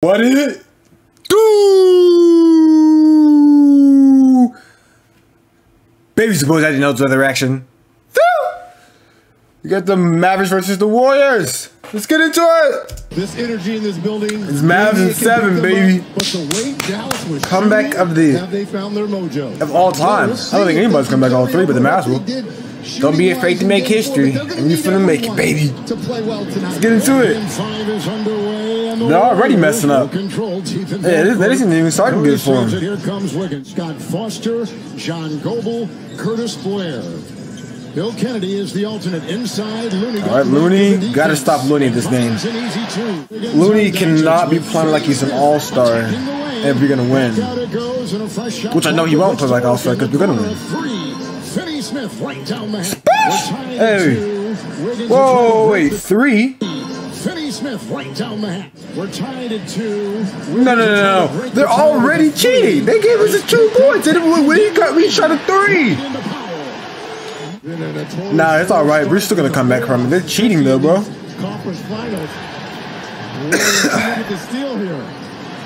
What it do? Baby suppose I didn't know the other action. You got the Mavericks versus the Warriors. Let's get into it. This energy in this building. It's Mavs in seven, baby. Up, but the way Dallas was comeback of the have they found their mojo of all time. I don't think anybody's come back all three, but the Mavs will. Don't be afraid to make history, and you're finna make it, baby. Well. Let's get into it. They're already messing up. Yeah, this, that isn't even starting good for them. Here comes Wiggins. Scott Foster, John Goble, Curtis Blair. Bill Kennedy is the alternate inside. Looney All right, Looney, got to stop Looney in this game. Looney cannot be playing like he's an all-star if you're gonna win. Which I know he won't play like all-star because we're gonna win. Finney Smith right down the Hey! Whoa, wait, three? Finney Smith right down the hat. We're tied at two. No, no, no, no. They're already cheating. They gave us a two points, and we got we shot a three. Nah, it's all right. We're still gonna come back from it. They're cheating though, bro. Conference finals. the steal here.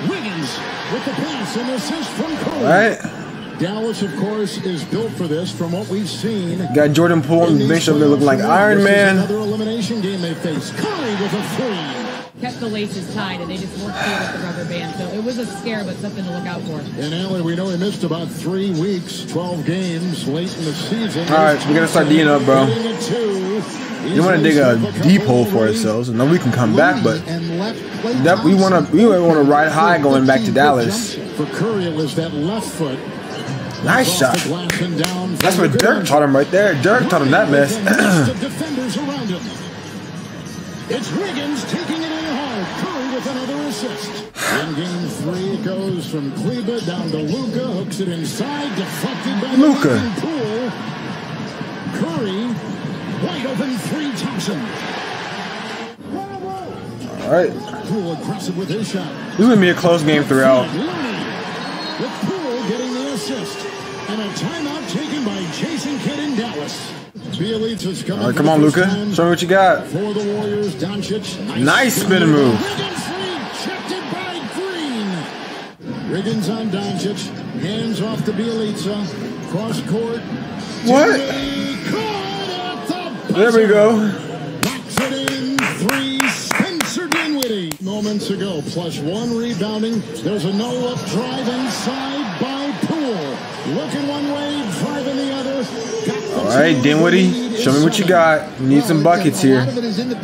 Wiggins with the pass and assist from Cole. All right. Dallas, of course, is built for this from what we've seen. Got Jordan Poole and bench over there looking like Iron Man. Another elimination game they face. Curry with a three kept the laces tied and they just worked through with the rubber band. So it was a scare, but something to look out for. And Allie, we know he missed about three weeks, 12 games late in the season. All right, we're gonna start D'ing up, bro. You want to dig a deep hole for ourselves, and then we can come back. But that we want to we want to ride high going back to Dallas. For Curry, it was that left foot. Nice shot. That's what Dirk taught him right there. Dirk taught him that mess. defenders around him. It's Wiggins taking it in hard. Curry with another assist. In game three, it goes from Kleber down to Luka. Hooks it inside, deflected by Luka. Poole. Curry, wide open three, Thompson. All right. Poole aggressive with his shot. This is gonna be a close game throughout. With Poole getting the assist. And a timeout taken by Jason Kidd in Dallas. All right, come on, Luka. Show me what you got. For the Warriors, Doncic. Nice spinning move. Wiggins on Doncic. Hands off to Bjelica. Cross court. What? There we go. Knocks it in. Three. Spencer Dinwiddie. Moments ago. Plus one rebounding. There's a no-look drive inside by. Looking one way, driving the other. All right, Dinwiddie, show me what you got. You need some buckets here. A lot of it is in the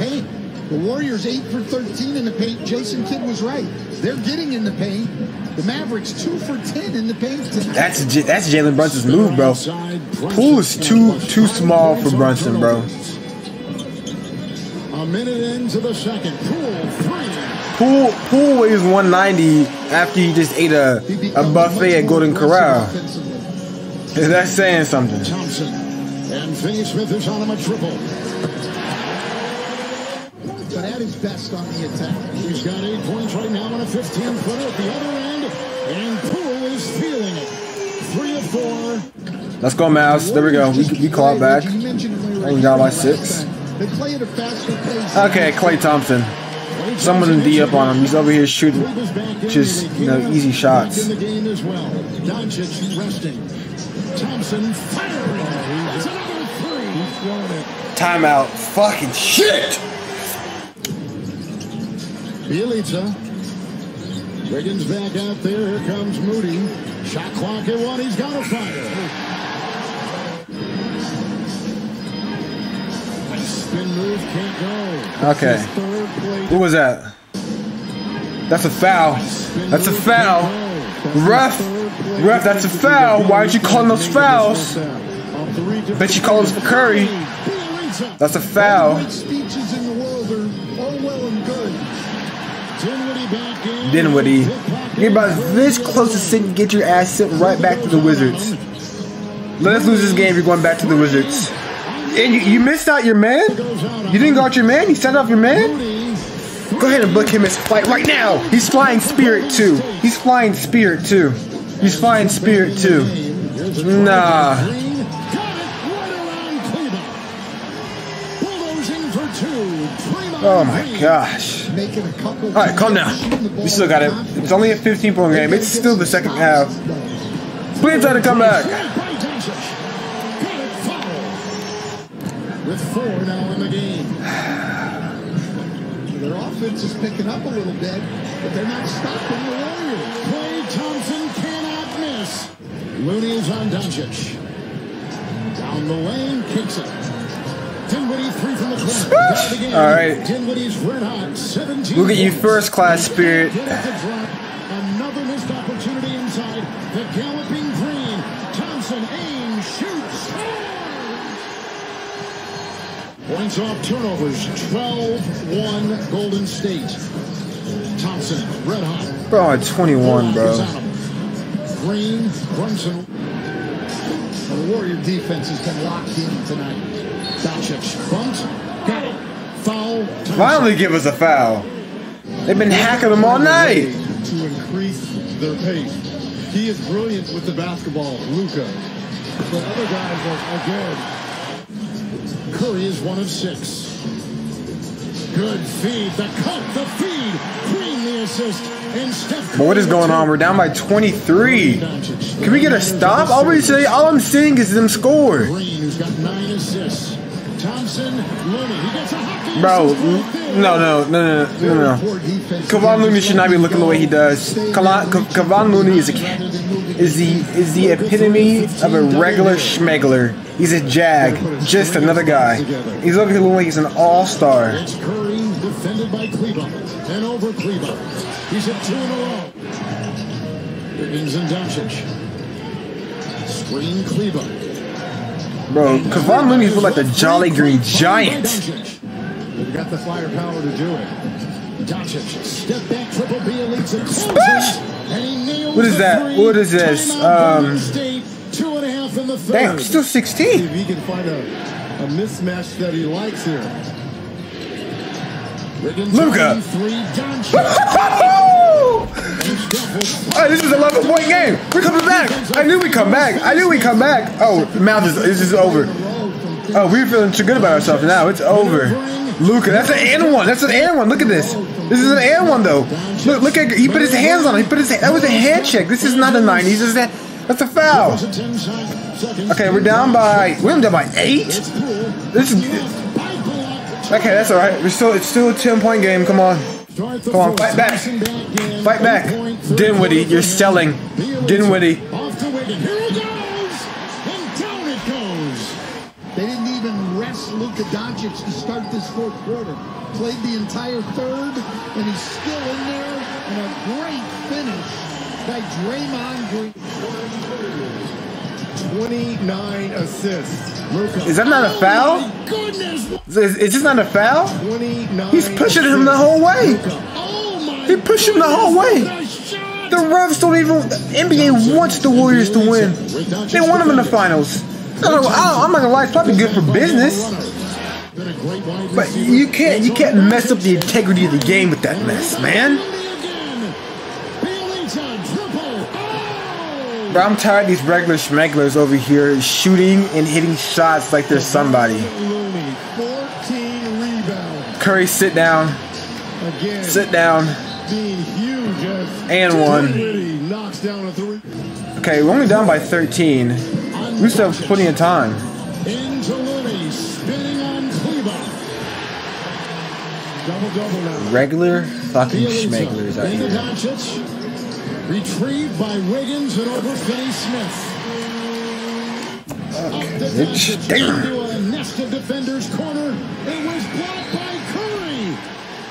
Warriors 8 for 13 in the paint. Jason Kidd was right. They're getting in the paint. The Mavericks 2 for 10 in the paint tonight. That's J that's Jalen Brunson's move, bro. Poole is too too small for Brunson, bro. A minute into the second. Poole Poole weighs 190 after he just ate a, a buffet at Golden Corral. Is that saying something? Thompson and Finney Smith is on him a triple. But at his best on the attack. He's got eight points right now on a 15 footer at the other end, and Poole is feeling it. Three of four. Let's go, Mouse. There we go. We, we claw back. I ain't got my six. They play at a faster pace. Okay, Klay Thompson. Someone in D up on him. He's over here shooting just you know easy shots. In the game as well. Doncic resting. Thompson firing. That's another three. He's throwing it. Timeout. Fucking shit. Bjelica. Wiggins back out there. Here comes Moody. Shot clock at one. He's got to fire. Spin move can't go. Okay. Who was that? That's a foul. That's a foul. Ref. Ref, that's a foul. Why aren't you calling those fouls? Bet you call us for Curry. That's a foul. Dinwiddie. You're about this close to sitting, get your ass sent right back to the Wizards. Let us lose this game. You're going back to the Wizards. And you, you missed out your man. You didn't guard your man. You sent off your man. Go ahead and book him his flight right now. He's flying Spirit too. He's flying Spirit too. He's flying Spirit too. Nah. Oh my gosh. Making a couple. All right, calm down. We still got it. It's only a 15 point game. It's still the second half. Please try to come back. With four now in the game. Their offense is picking up a little bit, but they're not stopping the Warriors. Klay Thompson miss. Looney is on Doncic. Down the lane, kicks it. Dinwiddie three from the corner. Got it again. All right. Dinwiddie's red hot. 17. Look at you, first class spirit. Get at the drop. Another missed opportunity inside. The galloping green. Thompson aims, shoots. Points off turnovers. 12-1 Golden State. Thompson, red hot. Bro, 21, bro. Green, Brunson. The Warrior defense has been locked in tonight. Doncic, bumped. Got it. Foul. Thompson. Finally give us a foul. They've been hacking them all night. to increase their pace. He is brilliant with the basketball, Luka. But other guys are, are good. Curry is one of six. Good feed. The cut, the feed. But what is going on? We're down by 23. Can we get a stop? All we say, all I'm seeing is them score. Green, who's got nine assists. Thompson, Looney. He gets a hockey Bro, assist right there. no, no, no, no, no, no, no. Poor defense. Kevon Looney should not be looking the way he does. Kevon, Looney is a is the is the epitome of a regular schmegler. He's a jag, just another guy. He's looking like he's an all star. It's Curry defended by Kleber. And over Kleber. He's at two in a row. Wiggins and Doncic. Screen Kleber. Bro, Kevon Looney look like the Jolly Green Giant. They've got the firepower to do it. Doncic, step back, triple B elites and closes. Splash! And he nails What is that? What is this? Um, two and a half in the third. Damn, he's still See 16. if he can find a, a mismatch that he likes here. Hey, this is a 11 point game. We're coming back. I knew we'd come back. I knew we'd come back. Oh, mouth is is over. Oh, we're feeling too good about ourselves now. It's over. Luka, that's an and one. That's an and one. Look at this. This is an and one though. Look, look at he put his hands on it. He put his that was a hand check. This is not a 90s. This is that. That's a foul. Okay, we're down by we're down by eight. This is okay. That's all right. We're still it's still a 10 point game. Come on. Come on, fight back. Fight back. Dinwiddie, you're selling. Dinwiddie. Off to Wiggins. Here he goes. And down it goes. They didn't even rest Luka Doncic to start this fourth quarter. Played the entire third, and he's still in there. And a great finish by Draymond Green. 29 assists. Luka. Is that not a foul? Oh. Is, is this not a foul? He's pushing him the whole way. Oh, He pushed him the whole way. The. Refs don't even. NBA wants the Warriors to win. They want them in the finals. I don't I I'm not gonna lie, it's probably good for business. Been a great wide But you can't you can't mess up the integrity of the game with that mess, man. Again. Bjelica, triple. Oh! Bro, I'm tired of these regular schmeglers over here shooting and hitting shots like they're somebody. Looney, 14 rebounds. Curry, sit down. Sit down. And one. Okay, we're only down by 13. We still have plenty of time. Regular fucking schmeglers out here. Doncic. Retrieved by Wiggins and over Finney Smith. Up to bitch. Doncic, into a nest of defenders corner. It was blocked by Curry.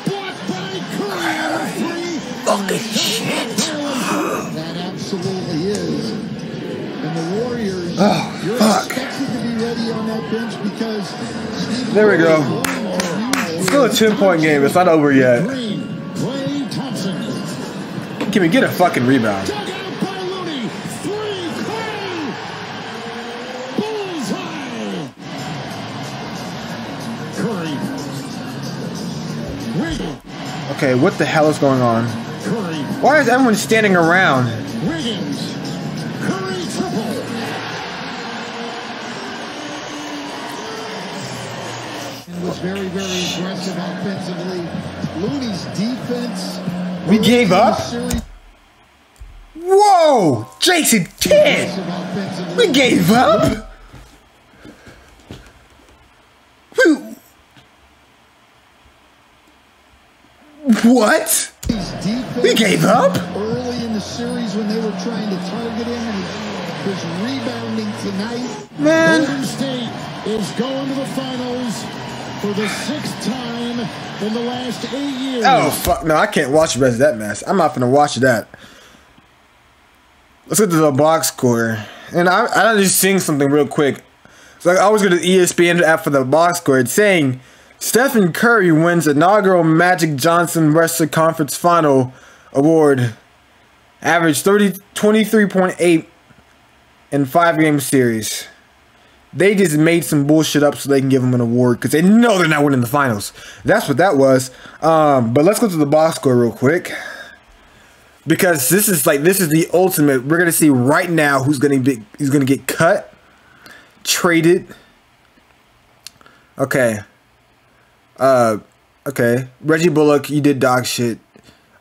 Blocked by Curry on a three. Fucking shit. That absolutely is. And the Warriors, Oh, you're fuck. expected to be ready on that bench because Steve There we go. It's Still a 10 point game. It's not over yet. Can we get a fucking rebound? Okay, what the hell is going on? Why is everyone standing around? Was very, very aggressive offensively. Looney's defense. We gave up? Whoa! Jason Kidd! We gave up? Who? What? We gave up? early in the series when they were trying to target him, and he was rebounding tonight. Man. Golden State is going to the finals for the sixth time in the last eight years. Oh, fuck. No, I can't watch the rest of that mess. I'm not gonna watch that. Let's get to the box score. And I, I'm just seeing something real quick. So I was going to ESPN app for the box score. Saying Stephen Curry wins inaugural Magic Johnson Western Conference Final Award. Average 30, 23.8 in five game series. They just made some bullshit up so they can give them an award because they know they're not winning the finals. That's what that was. Um, but let's go to the box score real quick because this is like this is the ultimate. We're gonna see right now who's gonna be who's gonna get cut, traded. Okay. Uh, okay. Reggie Bullock, you did dog shit.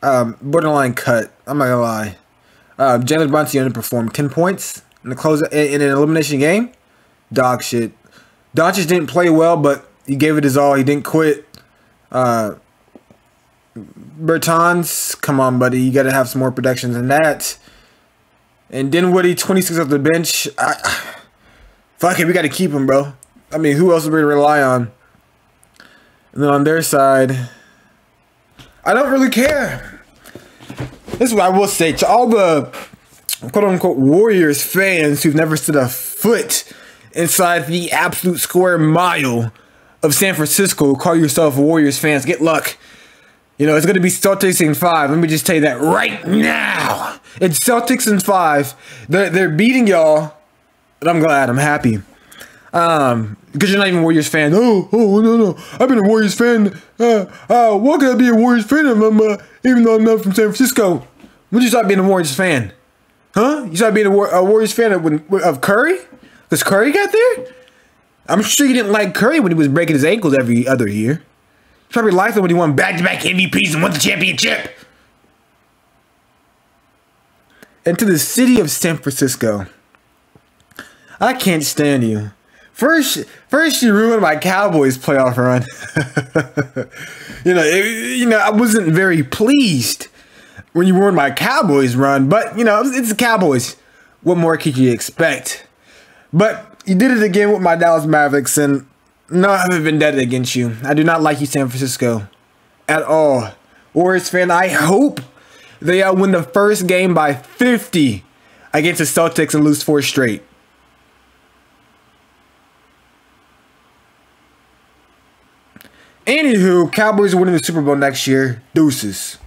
Um, borderline cut. I'm not gonna lie. Uh, Jalen Brunson underperformed. Ten points in the close in, in an elimination game. Dog shit. Doncic didn't play well, but he gave it his all. He didn't quit. Uh, Bertans, come on, buddy. You got to have some more production than that. And Dinwiddie, 26 off the bench. I, fuck it, we got to keep him, bro. I mean, who else are we going to rely on? And then on their side, I don't really care. This is what I will say to all the quote unquote Warriors fans who've never stood a foot inside the absolute square mile of San Francisco. Call yourself Warriors fans. Get luck. You know, it's going to be Celtics in five. Let me just tell you that right now. It's Celtics in five. They're, they're beating y'all. but I'm glad. I'm happy. Um, because you're not even Warriors fan. Oh, oh, no, no. I've been a Warriors fan. Uh, uh, why can I be a Warriors fan if I'm, uh, even though I'm not from San Francisco? When did you start being a Warriors fan? Huh? You started being a, War- a Warriors fan of, of Curry? Because Curry got there? I'm sure you didn't like Curry when he was breaking his ankles every other year. Probably liked him when he won back-to-back MVPs and won the championship. And to the city of San Francisco, I can't stand you. First, first you ruined my Cowboys playoff run. you know, it- you know, I wasn't very pleased when you ruined my Cowboys run, but you know, it's the Cowboys. What more could you expect? But you did it again with my Dallas Mavericks, and no, I haven't been dead against you. I do not like you, San Francisco, at all. Warriors fan, I hope they uh, win the first game by 50 against the Celtics and lose four straight. Anywho, Cowboys winning the Super Bowl next year. Deuces.